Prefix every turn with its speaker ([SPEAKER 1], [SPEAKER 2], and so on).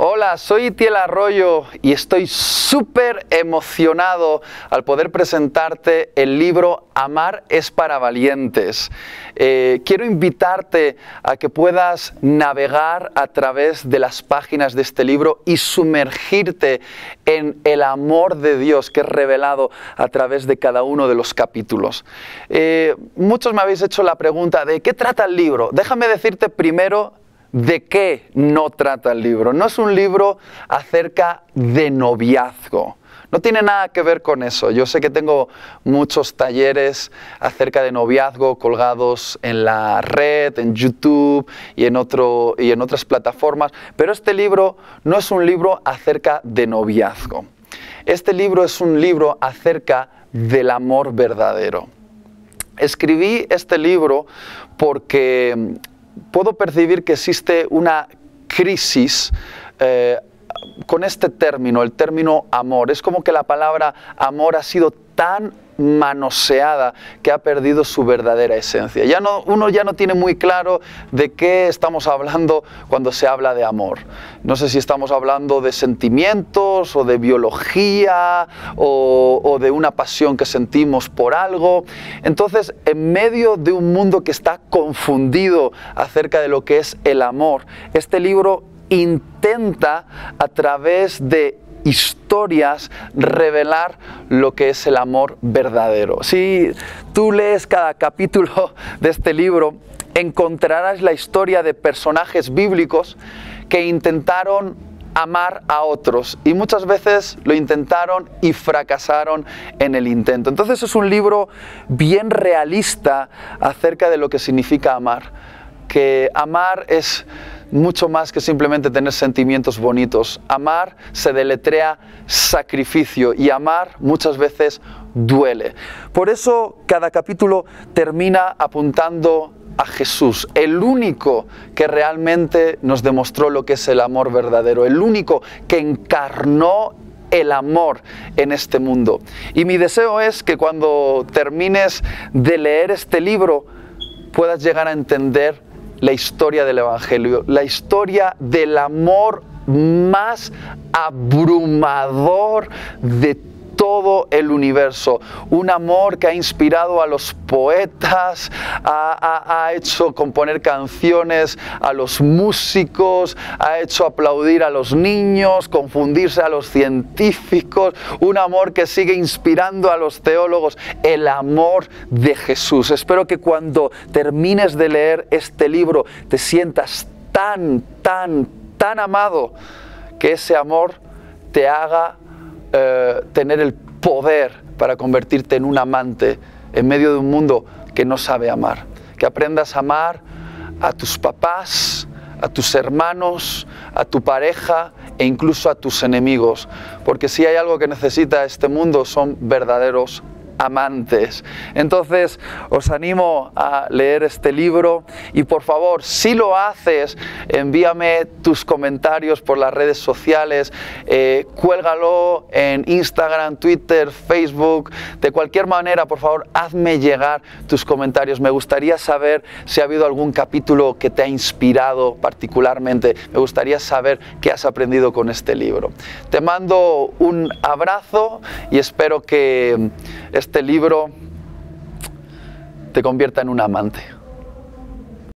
[SPEAKER 1] Hola, soy Tiel Arroyo y estoy súper emocionado al poder presentarte el libro Amar es para valientes. Eh, quiero invitarte a que puedas navegar a través de las páginas de este libro y sumergirte en el amor de Dios que es revelado a través de cada uno de los capítulos. Eh, muchos me habéis hecho la pregunta de qué trata el libro. Déjame decirte primero ¿De qué no trata el libro? No es un libro acerca de noviazgo. No tiene nada que ver con eso. Yo sé que tengo muchos talleres acerca de noviazgo colgados en la red, en YouTube y en, otras plataformas, pero este libro no es un libro acerca de noviazgo. Este libro es un libro acerca del amor verdadero. Escribí este libro porque puedo percibir que existe una crisis eh, con este término, el término amor. Es como que la palabra amor ha sido tan manoseada que ha perdido su verdadera esencia. Ya no, uno ya no tiene muy claro de qué estamos hablando cuando se habla de amor. No sé si estamos hablando de sentimientos o de biología o, o de una pasión que sentimos por algo. Entonces, en medio de un mundo que está confundido acerca de lo que es el amor, este libro intenta a través de historias revelar lo que es el amor verdadero. Si tú lees cada capítulo de este libro, encontrarás la historia de personajes bíblicos que intentaron amar a otros y muchas veces lo intentaron y fracasaron en el intento. Entonces es un libro bien realista acerca de lo que significa amar, que amar es mucho más que simplemente tener sentimientos bonitos. Amar se deletrea sacrificio y amar muchas veces duele. Por eso cada capítulo termina apuntando a Jesús, el único que realmente nos demostró lo que es el amor verdadero, el único que encarnó el amor en este mundo. Y mi deseo es que cuando termines de leer este libro puedas llegar a entender la historia del Evangelio, la historia del amor más abrumador de todo el universo. Un amor que ha inspirado a los poetas, ha, hecho componer canciones a los músicos, ha hecho aplaudir a los niños, confundirse a los científicos. Un amor que sigue inspirando a los teólogos. El amor de Jesús. Espero que cuando termines de leer este libro te sientas tan, tan, tan amado que ese amor te haga eh, tener el poder para convertirte en un amante en medio de un mundo que no sabe amar. Que aprendas a amar a tus papás, a tus hermanos, a tu pareja e incluso a tus enemigos. Porque si hay algo que necesita este mundo son verdaderos amantes. Entonces os animo a leer este libro y por favor, si lo haces, envíame tus comentarios por las redes sociales, eh, cuélgalo en Instagram, Twitter, Facebook, de cualquier manera, por favor, hazme llegar tus comentarios. Me gustaría saber si ha habido algún capítulo que te ha inspirado particularmente. Me gustaría saber qué has aprendido con este libro. Te mando un abrazo y espero que este libro te convierta en un amante.